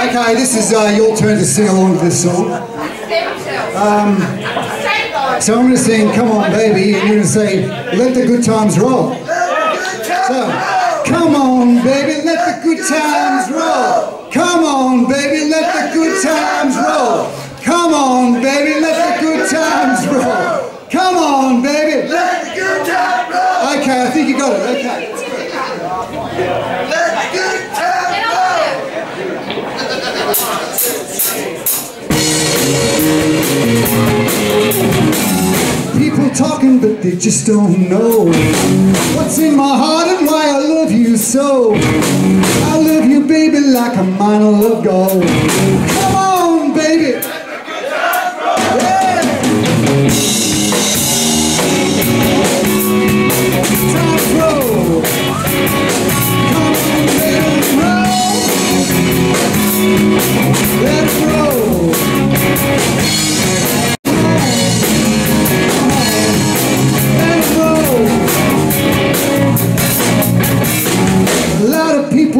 Okay, this is uh, your turn to sing along to this song. Um, so I'm going to sing Come On Baby, and you're going to say Let the Good Times Roll. So, come on baby, let the good times roll. Come on baby, let the good times roll. Come on baby, let the good times roll. Come on baby. Let the good times roll. Okay, I think you got it. Okay. People talking, but they just don't know what's in my heart and why I love you so. I love you, baby, like a mine of gold.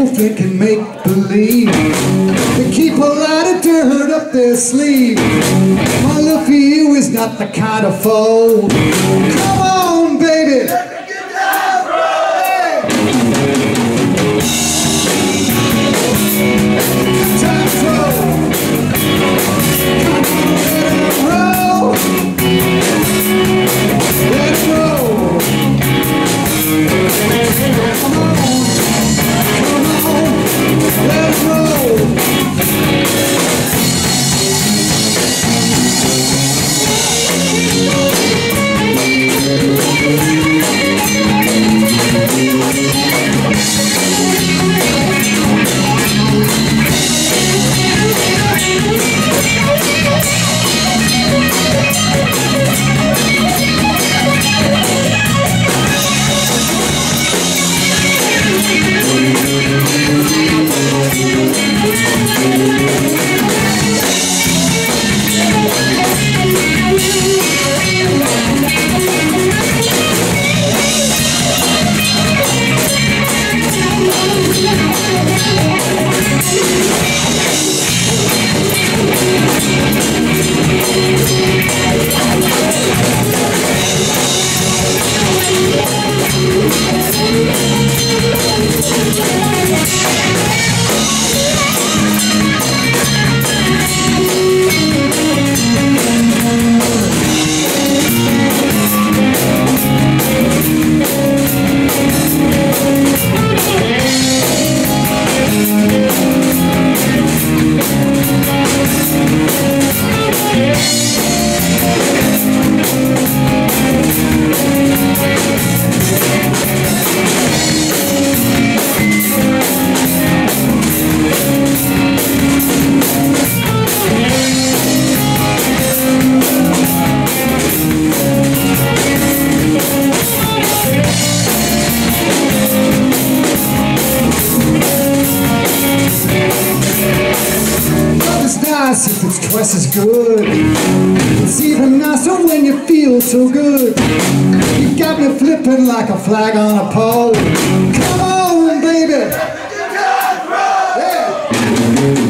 Of people thinking make believe. They keep a lot of dirt up their sleeve. My love for you is not the kind of foe. Come on, baby. nice if it's twice as good. It's even nicer when you feel so good. You got me flipping like a flag on a pole. Come on, baby. Yeah.